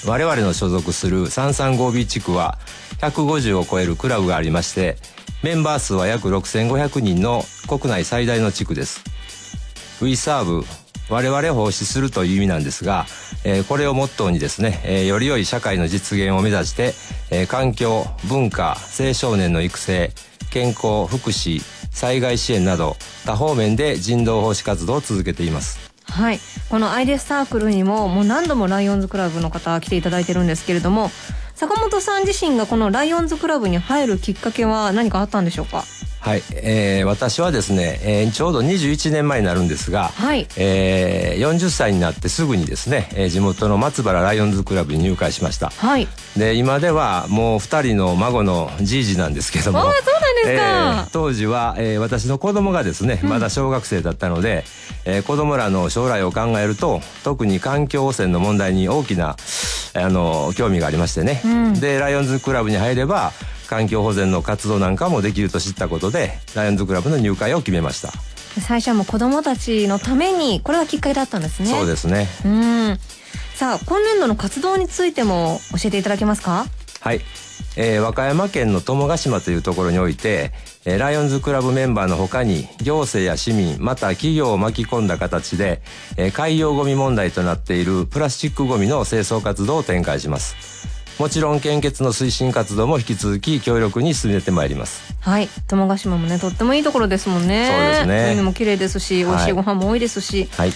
我々の所属する 335B 地区は150を超えるクラブがありまして、メンバー数は約6500人の国内最大の地区です。We serve 我々奉仕するという意味なんですが、えーこれをモットーにですね、えーより良い社会の実現を目指して、えー環境、文化、青少年の育成、健康、福祉、災害支援など多方面で人道奉仕活動を続けています。はい。このアイデスサークルにももう何度もライオンズクラブの方来ていただいてるんですけれども、坂本さん自身がこのライオンズクラブに入るきっかけは何かあったんでしょうか？はい、えー私はですね、えーちょうど21年前になるんですが、はい。えー40歳になってすぐにですね、えー地元の松原ライオンズクラブに入会しました。はい。で今ではもう2人の孫のじいじなんですけども。ああそうなんですか、えー当時は、えー私の子供がですねまだ小学生だったので、えー子供らの将来を考えると特に環境汚染の問題に大きなあの興味がありましてね、でライオンズクラブに入れば環境保全の活動なんかもできると知ったことでライオンズクラブの入会を決めました、最初はもう子供たちのためにこれがきっかけだったんですね。そうですね。うん。さあ今年度の活動についても教えていただけますか？はい、えー和歌山県の友ヶ島というところにおいて、えーライオンズクラブメンバーのほかに行政や市民また企業を巻き込んだ形で、えー海洋ゴミ問題となっているプラスチックゴミの清掃活動を展開しますもちろん献血の推進活動も引き続き強力に進めてまいります。はい。友ヶ島もねとってもいいところですもんね。そうですね。海も綺麗ですし美味しいご飯も多いですし、はい。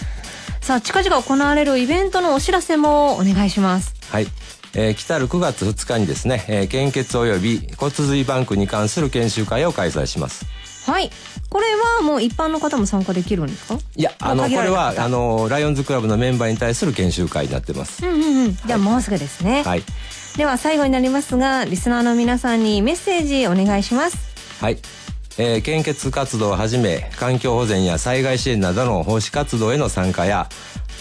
さあ近々行われるイベントのお知らせもお願いします。はい。えー来たる9月2日にですね、えー献血及び骨髄バンクに関する研修会を開催します。はい。これはもう一般の方も参加できるんですか？いや、あの、これは、あの、ライオンズクラブのメンバーに対する研修会になってます。うんうんうん。じゃあもうすぐですね、はい。では最後になりますがリスナーの皆さんにメッセージお願いしますはい。えー献血活動をはじめ、環境保全や災害支援などの奉仕活動への参加や、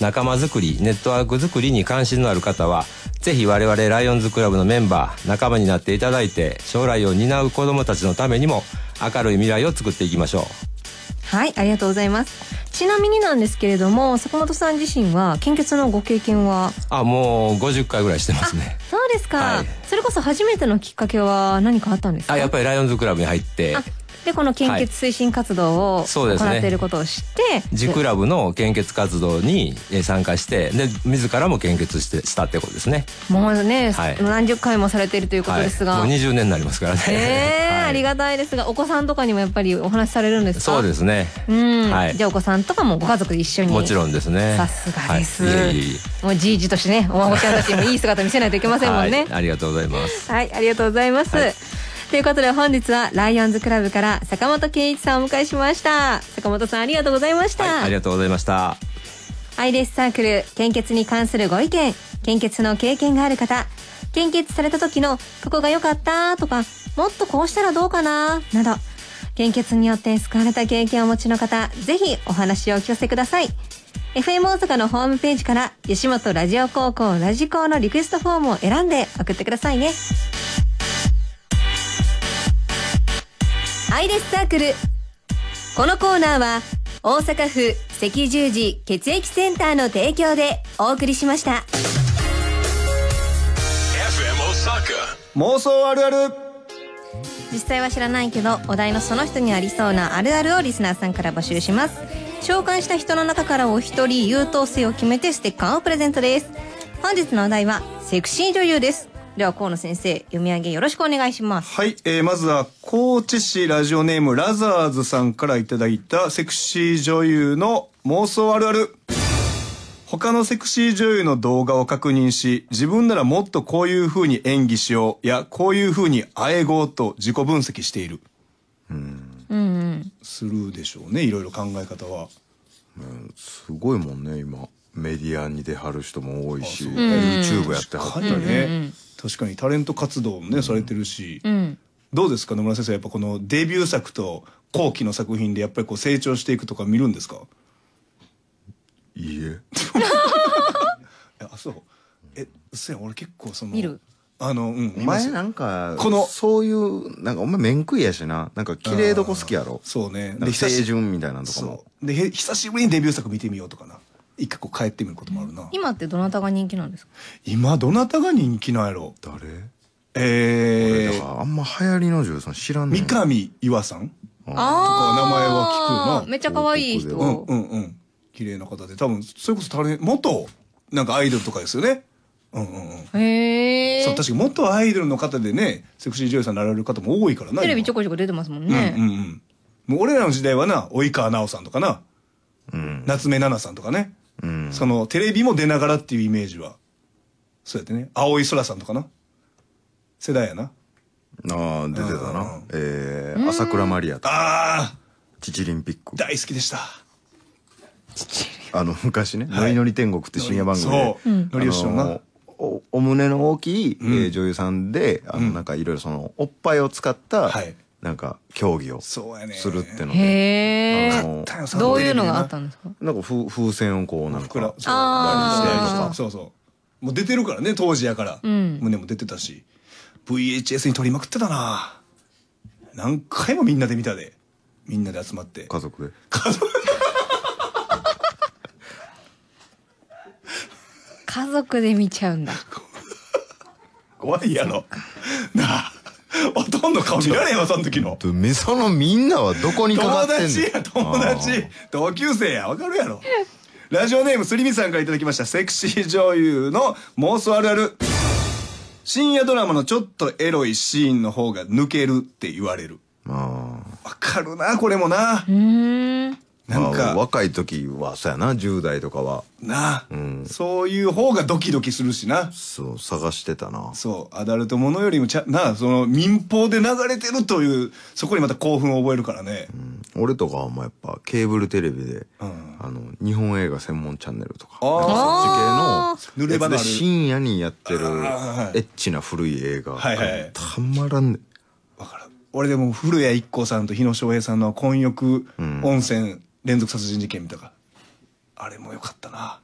仲間づくり、ネットワークづくりに関心のある方は、ぜひ我々ライオンズクラブのメンバー、仲間になっていただいて、将来を担う子供たちのためにも、明るい未来を作っていきましょう。はいありがとうございますちなみになんですけれども坂本さん自身は献血のご経験は？あ、もう50回ぐらいしてますね。そうですか、はい。それこそ初めてのきっかけは何かあったんですか？あ、やっぱりライオンズクラブに入ってあ、でこの献血推進活動を行っていることを知って、ジクラブの献血活動にえー参加して、で、自らも献血して、したってことですね。もうね、はい。何十回もされているということですが、はい、もう20年になりますからね。えー *laughs* はい。ありがたいですがお子さんとかにもやっぱりお話しされるんですか？そうですね。うん、はい。じゃあお子さんとかもご家族で一緒に。もちろんですね。さすがです、もうじいじとしてねお孫ちゃんたちにもいい姿見せないといけませんもんね。はい、ありがとうございます。はい、ありがとうございます。はいということで本日はライオンズクラブから坂本健一さんをお迎えしました。坂本さんありがとうございました。はい、ありがとうございました。アイレスサークル献血に関するご意見献血の経験がある方献血された時のここが良かったとかもっとこうしたらどうかななど献血によって救われた経験をお持ちの方ぜひお話をお聞かせください FM 大阪のホームページから吉本ラジオ高校ラジコのリクエストフォームを選んで送ってくださいねアイレスサークル。このコーナーは大阪府赤十字血液センターの提供でお送りしました.妄想あるある。実際は知らないけどお題のその人にありそうなあるあるをリスナーさんから募集します。紹介した人の中からお一人優等生を決めてステッカーをプレゼントです。本日のお題はセクシー女優ですでは河野先生読み上げよろしくお願いします。はい、えー、まずは高知市ラジオネームラザーズさんからいただいたセクシー女優の妄想あるある。他のセクシー女優の動画を確認し自分ならもっとこういう風に演技しようやこういう風にあえごうと自己分析している。うんうん。するでしょうねいろいろ考え方は。すごいもんね今。メディアに出はる人も多いし YouTube やってはった確かにね、確かにタレント活動もね、されてるし、うん。どうですか野村先生やっぱこのデビュー作と後期の作品でやっぱりこう成長していくとか見るんですか？いいえ。*laughs* えあそう。えうっせやん俺結構その見る？あのうん見ます前なんかこのそういうなんかお前面食いやしな。なんか綺麗どこ好きやろ？そうね。清純みたいなのとかも。そう。でへ久しぶりにデビュー作見てみようとかな一回こう帰ってみることもあるな、今ってどなたが人気なんですか？今どなたが人気なんやろ？誰？えーだからあんま流行りの女優さん知らんねん。三上岩さん。あ名前は聞くな。めっちゃ可愛い人、うんうんうん。綺麗な方で。多分それこそタレン元なんかアイドルとかですよね。うんうんうん。へえそう確かに元アイドルの方でねセクシー女優さんになられる方も多いからなテレビちょここちょこ出てますもんうんね、うんうん。もう俺らの時代はな及川奈緒さんとかな。うん。夏目奈々さんとかね、うん。そのテレビも出ながらっていうイメージは。そうやってね。青井空さんとかな。世代やな。ああ出てたな。えー朝倉マリアとああチチリンピック。大好きでした。あの昔ね「ノリノリ天国」って深夜番組で。そう。のりよしのな。あのおお胸の大きい、えー女優さんであのなんかいろいろそのおっぱいを使った、はいなんか競技をするってのでどういうのがあったんですかなんか風風船をこうなんかそうそうそうもう出てるからね当時やから、ん胸も出てたし VHS に撮りまくってたな何回もみんなで見たでみんなで集まって家族で家族で見ちゃうんだ怖いやろなあ *laughs* ほとんど顔見られへんわその時の。とみそのみんなはどこにかか友ってんの？達や友達。同級生や。わかるやろ。ラジオネームすりみさんからいただきました。セクシー女優の妄想あるある。深夜ドラマのちょっとエロいシーンの方が抜けるって言われる。あわかるなこれもなうーんーまあなんか若い時はそうやな10代とかは。なあ、ん。そういう方がドキドキするしな。そう探してたな。そうアダルトものよりもちゃなあその民放で流れてるというそこにまた興奮を覚えるからね、俺とかはもうやっぱケーブルテレビで、ん。あの日本映画専門チャンネルとか。あそっち系の濡れ場で深夜にやってるエッチな古い映画。はいはい。たまらんねわかる俺でも古谷一行さんと日野翔平さんの混浴温泉連続殺人事件見たか、あれもよかったな。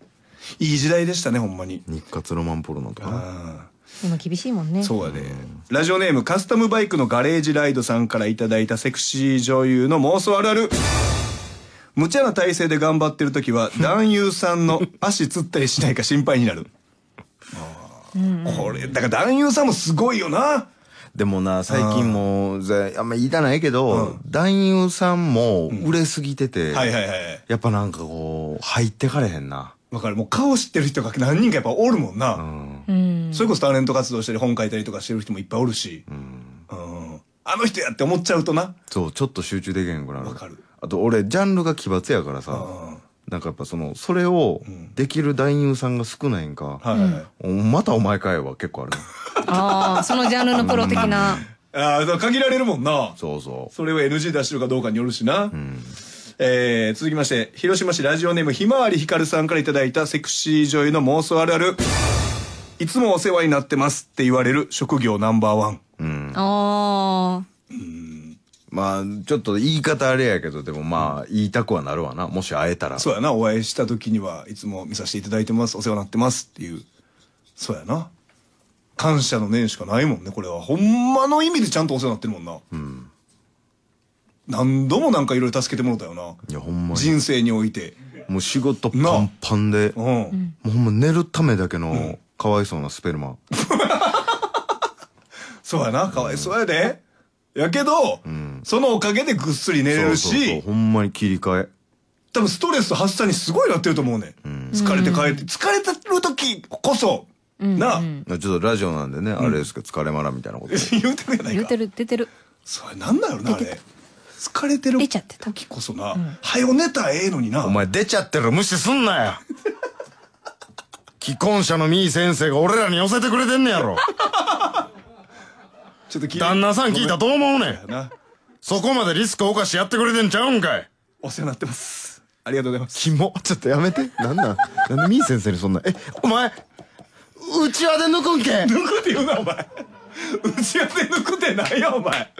いい時代でしたねほんまに。日活ロマンポルノとか今厳しいもんね。ーそうやでラジオネームカスタムバイクのガレージライドさんからいただいたセクシー女優の妄想あるある。無茶な体勢で頑張ってる時は *laughs* 男優さんの足つったりしないか心配になる。これだから男優さんもすごいよなでもな最近もあんま言いたないけど、男優さんも売れすぎてて、はいはいはいやっぱなんかこう入ってかれへんな。わかる。もう顔知ってる人が *laughs* 何人かやっぱおるもんな、うん。それこそタレント活動したり本書いたりとかしてる人もいっぱいおるし、うん。あの人やって思っちゃうとな。そうちょっと集中できへんくなる。わかる。あと俺ジャンルが奇抜やからさ、なんかやっぱそのそれをできる男優さんが少ないんか、はいはい。またお前かいは結構あるなああそのジャンルのプロ的な。ああ限られるもんな。そうそう。それを NG 出してるかどうかによるしな、えー続きまして広島市ラジオネームひまわりひかるさんからいただいたセクシー女優の妄想あるある。いつもお世話になってますって言われる職業ナンバーワン。ああまあちょっと言い方あれやけどでもまあ言いたくはなるわな。もし会えたら。そうやな。お会いした時にはいつも見させていただいてます。お世話になってますっていう。そうやな。感謝の念しかないもんねこれは。ほんまの意味でちゃんとお世話になってるもんな、何度もなんかいろいろ助けてもらったよな。いやほんまに。人生において。もう仕事パンパンで。うん、もうほんま寝るためだけのかわいそうなスペルマ。*laughs* そうやな。かわいそうやで。やけど、そのおかげでぐっすり寝れるし。そうそうそう。ほんまに切り替え。多分ストレス発散にすごいなってると思うね、ん、疲れて帰って。疲れてる時こそ、なあ、ちょっとラジオなんでね、あれですけど疲れまらみたいなこと。*laughs* 言うてるやないか。言うてる出てる。それなんだろうなあれ。疲れてる出ちゃってた。時こそな、はよ寝たらええのにな。お前出ちゃってる無視すんなよ。*laughs* 既婚者のみー先生が俺らに寄せてくれてんねやろ。*laughs* ちょっと聞いて。旦那さん聞いたらどう思うねん。なそこまでリスクを冒してやってくれてんちゃうんかい。お世話になってます。ありがとうございます。キモ。ちょっとやめて。なんなん？なんでみー先生にそんな？えお前うちわで抜くんけ？抜くって言うなお前。うちわで抜くってないよお前。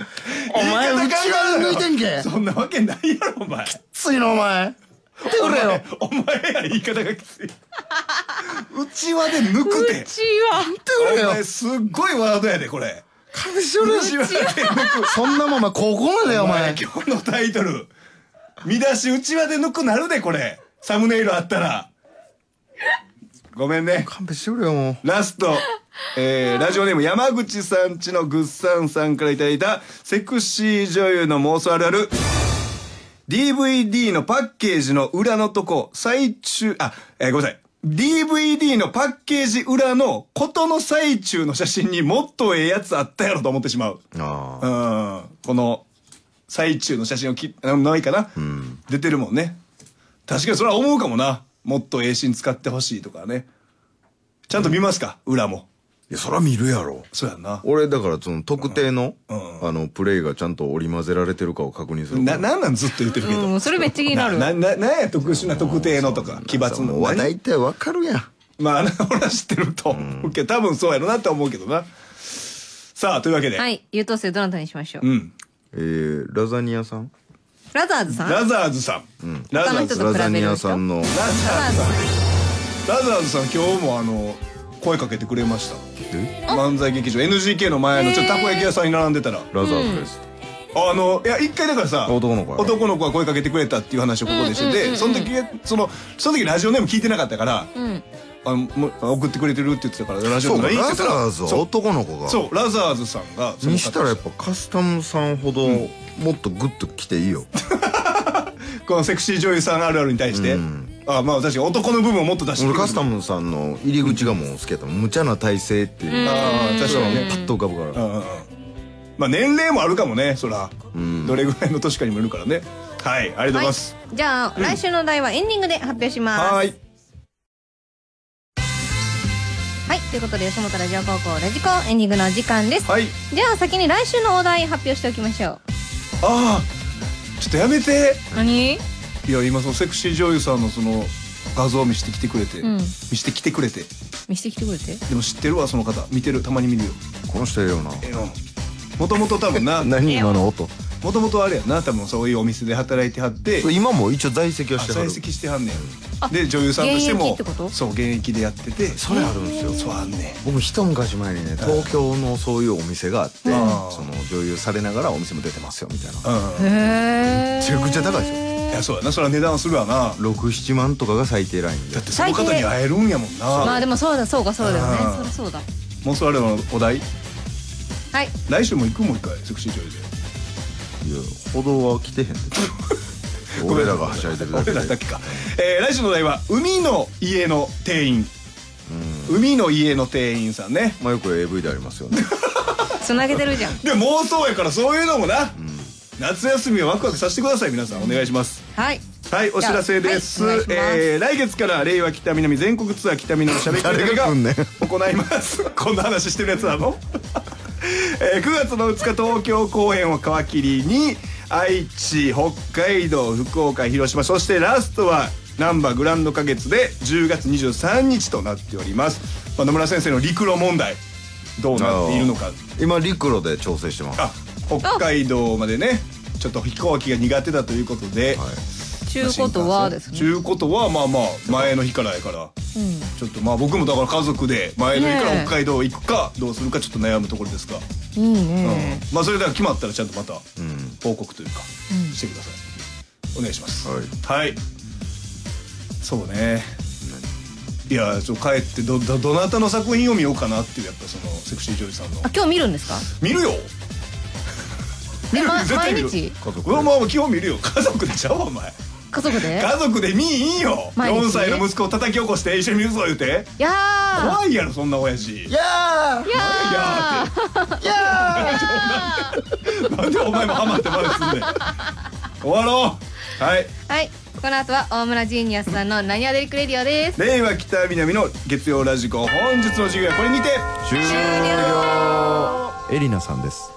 お前うちわで抜いてんけ？そんなわけないやろお前。ついのお前。手くれよ。お前や言い方がきつい。*laughs* うちわで抜くってちは手くれよ。お前すっごいワードやでこれ *laughs* そんなもんお前高校までよお前。今日のタイトル。見出しうちわで抜くなるでこれ。サムネイルあったら。ごめんね。勘弁してくれよもう。ラスト、えー、ラジオネーム山口さんちのぐっさんさんからいただいたセクシー女優の妄想あるある。DVD のパッケージの裏のとこ最中あ、えーごめんなさい DVD のパッケージ裏のことの最中の写真にもっとええやつあったやろと思ってしまう。あうん。この最中の写真をきあないかな、出てるもんね。確かにそれは思うかもな。もっとええシーン使ってほしいとかね。ちゃんと見ますか、裏もいやそら見るやろ。そうやんな。俺だからその特定の、うん。あのプレイがちゃんと織り交ぜられてるかを確認するななんなんずっと言ってるけど、うんそれめっちゃ気になる。なななんや特殊な特定のとか奇抜のもう何大体わかるやん。まああの俺は知ってると。思うけど多分そうやろなって思うけどな。さあというわけで、はい。優等生どなたにしましょう、うん。えー、ラザニアさん？ラザーズさん？ラザーズさん、ラザーズ他の人とラザニアさんの。ラザーズさん。ラザーズさん今日もあの声かけてくれました。漫才劇場 NGK の前のちょっとたこ焼き屋さんに並んでたら。ラザーズです、あのいや一回だからさ男の子男の子が声かけてくれたっていう話をここでしてて、その時そのその時ラジオネーム聞いてなかったから、あのもう送ってくれてるって言ってたからラジオそうかラネームいいって言ったらザーズは男の子が。そうラザーズさんがにしたらやっぱカスタムさんほどもっとグッと来ていいよ、*laughs* このセクシー女優さんあるあるに対して、あまあ確かに男の部分をもっと出して俺カスタムさんの入り口がもう好きやった。無茶な体勢っていう。ああ確かにね。パッと浮かぶから。うんうんうん。まあ年齢もあるかもねそら、どれぐらいの年かにもよるからね。はいありがとうございます、じゃあ、来週のお題はエンディングで発表します。はーい。はいということで吉本ラジオ高校ラジコエンディングのお時間です、はい。じゃあ先に来週のお題発表しておきましょう。ああちょっとやめて。何？いや今そのセクシー女優さんのその画像を見せてきてくれて、ん。見せてきてくれて。見せてきてくれて？でも知ってるわその方。見てるたまに見るよ。この人ええよな。ええのもともと多分な *laughs* 何今の音？もともとあれやな。多分そういうお店で働いてはって。今も一応在籍はあしてはる？在籍してはんねん。で女優さんとして現役もってこと？そう現役でやってて。それあるんですよ。そうあんねん。僕一昔前にね東京のそういうお店があって、ん。その女優されながらお店も出てますよみたいな。うん。へえめちゃくちゃ高いですよいやそうやな。それは値段するわな。67万とかが最低ラインでだってその方に会えるんやもんまあなでもそうだそうかそうだよね。うん。そりゃそうだ。もうそれのお題？はい。来週も行くもう一回セクシー女優で。いや歩道は来てへんで。*laughs* 俺らがはしゃいでるだけで。俺らだけか、えー来週のお題は海の家の店員海の家の店員さんね。まあよく AV でありますよね。*laughs* *laughs* つなげてるじゃん。で妄想やからそういうのもな、夏休みをワクワクさせてください皆さん。お願いします。はい。はいお知らせです,、はいえー来月から令和北南全国ツアー北南のしゃべくり誰が行います。*laughs* こんな話してるやつなの、*laughs* えー9月の2日東京公演を皮切りに愛知北海道福岡広島そしてラストは難波グランド花月で10月23日となっております、まあ、野村先生の陸路問題どうなっているのか。今陸路で調整してます。あ北海道までねちょっと飛行機が苦手だということで、ちゅうことはですね。ちゅうことはまあまあ前の日からやから、ちょっとまあ僕もだから家族で前の日から北海道行くかどうするかちょっと悩むところですが、いいね。うん。まあそれでは決まったらちゃんとまた報告というか、してください。お願いします。はい。はい。そうね。いやちょっと帰ってどどどなたの作品を見ようかなっていうやっぱそのセクシー女優さんの。あ今日見るんですか？見るよで、ま、絶対見る毎日？家族うわまあ基本見るよ。家族でちゃうわお前。家族で？家族で見いいよ。毎日？4歳の息子を叩き起こして一緒に見るぞ言うて。いやー。怖いやろそんな親父。いやいやー。いやーって。いやー。なんでお前もハマってまですんねん。終わろう。はい。はい。この後は大村ジーニアスさんの「何アデリクレディオ」です。令和北南の月曜ラジコ本日の授業はこれにて終了。エリナさんです